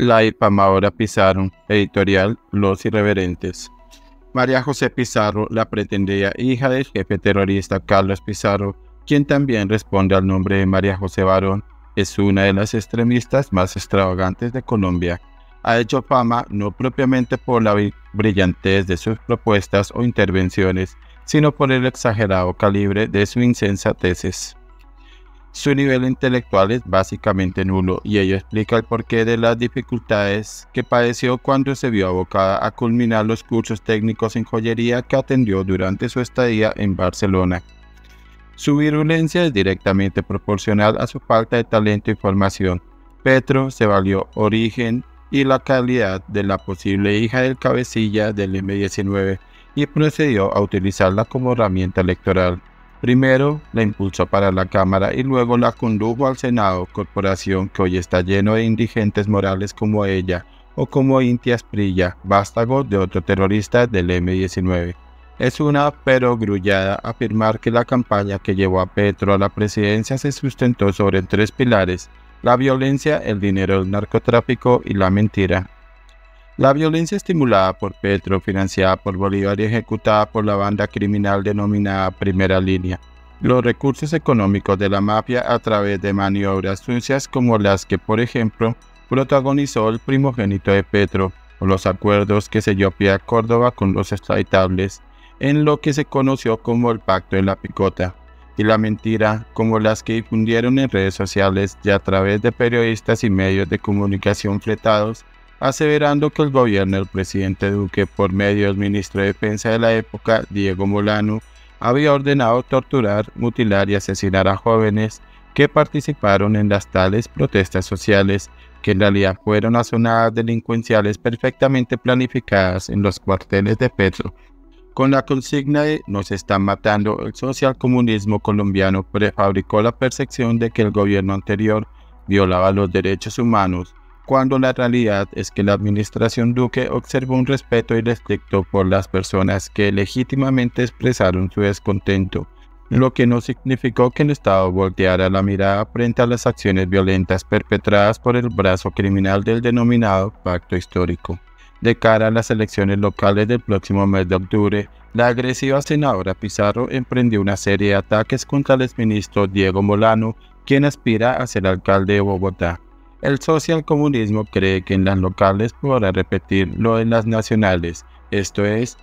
La difamadora Pizarro, editorial Los Irreverentes. María José Pizarro, la pretendida hija del jefe terrorista Carlos Pizarro, quien también responde al nombre de María José Barón, es una de las extremistas más extravagantes de Colombia. Ha hecho fama no propiamente por la brillantez de sus propuestas o intervenciones, sino por el exagerado calibre de su insensateces. Su nivel intelectual es básicamente nulo y ello explica el porqué de las dificultades que padeció cuando se vio abocada a culminar los cursos técnicos en joyería que atendió durante su estadía en Barcelona. Su virulencia es directamente proporcional a su falta de talento y formación. Petro se valió origen y la calidad de la posible hija del cabecilla del M-19 y procedió a utilizarla como herramienta electoral. Primero la impulsó para la Cámara y luego la condujo al Senado, corporación que hoy está lleno de indigentes morales como ella o como Inti Asprilla, vástago de otro terrorista del M-19. Es una perogrullada afirmar que la campaña que llevó a Petro a la presidencia se sustentó sobre tres pilares, la violencia, el dinero del narcotráfico y la mentira. La violencia estimulada por Petro, financiada por Bolívar y ejecutada por la banda criminal denominada Primera Línea. Los recursos económicos de la mafia a través de maniobras sucias como las que, por ejemplo, protagonizó el primogénito de Petro, o los acuerdos que selló Pia Córdoba con los extraditables, en lo que se conoció como el Pacto de la Picota, y la mentira, como las que difundieron en redes sociales y a través de periodistas y medios de comunicación fletados aseverando que el gobierno del presidente Duque, por medio del ministro de Defensa de la época, Diego Molano, había ordenado torturar, mutilar y asesinar a jóvenes que participaron en las tales protestas sociales, que en realidad fueron azonadas delincuenciales perfectamente planificadas en los cuarteles de Petro. Con la consigna de nos están matando, el socialcomunismo colombiano prefabricó la percepción de que el gobierno anterior violaba los derechos humanos, cuando la realidad es que la administración Duque observó un respeto irrestricto por las personas que legítimamente expresaron su descontento, lo que no significó que el Estado volteara la mirada frente a las acciones violentas perpetradas por el brazo criminal del denominado pacto histórico. De cara a las elecciones locales del próximo mes de octubre, la agresiva senadora Pizarro emprendió una serie de ataques contra el exministro Diego Molano, quien aspira a ser alcalde de Bogotá. El socialcomunismo cree que en las locales podrá repetir lo en las nacionales, esto es,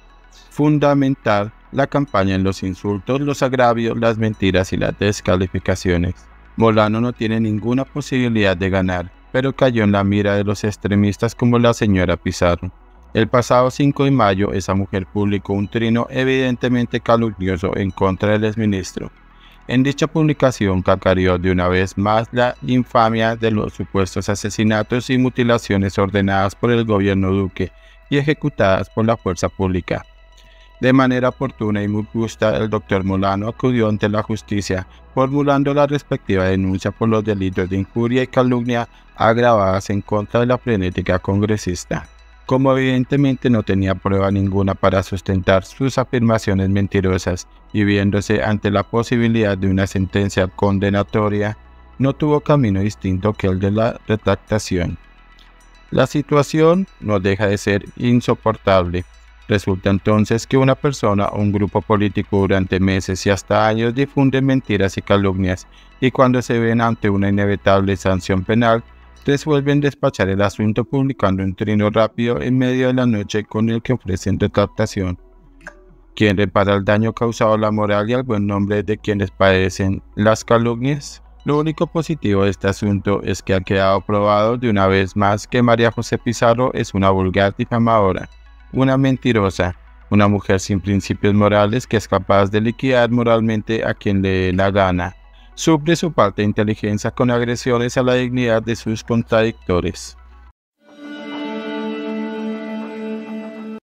fundamentar la campaña en los insultos, los agravios, las mentiras y las descalificaciones. Molano no tiene ninguna posibilidad de ganar, pero cayó en la mira de los extremistas como la señora Pizarro. El pasado 5 de mayo, esa mujer publicó un trino evidentemente calumnioso en contra del exministro. En dicha publicación cacareó de una vez más la infamia de los supuestos asesinatos y mutilaciones ordenadas por el gobierno Duque y ejecutadas por la fuerza pública. De manera oportuna y muy justa, el doctor Molano acudió ante la justicia, formulando la respectiva denuncia por los delitos de injuria y calumnia agravadas en contra de la frenética congresista. Como evidentemente no tenía prueba ninguna para sustentar sus afirmaciones mentirosas y viéndose ante la posibilidad de una sentencia condenatoria, no tuvo camino distinto que el de la retractación. La situación no deja de ser insoportable. Resulta entonces que una persona o un grupo político durante meses y hasta años difunden mentiras y calumnias y cuando se ven ante una inevitable sanción penal resuelven despachar el asunto publicando un trino rápido en medio de la noche con el que ofrecen retractación. ¿Quién repara el daño causado a la moral y al buen nombre de quienes padecen las calumnias? Lo único positivo de este asunto es que ha quedado probado de una vez más que María José Pizarro es una vulgar difamadora, una mentirosa, una mujer sin principios morales que es capaz de liquidar moralmente a quien le dé la gana suple su parte de inteligencia con agresiones a la dignidad de sus contradictores.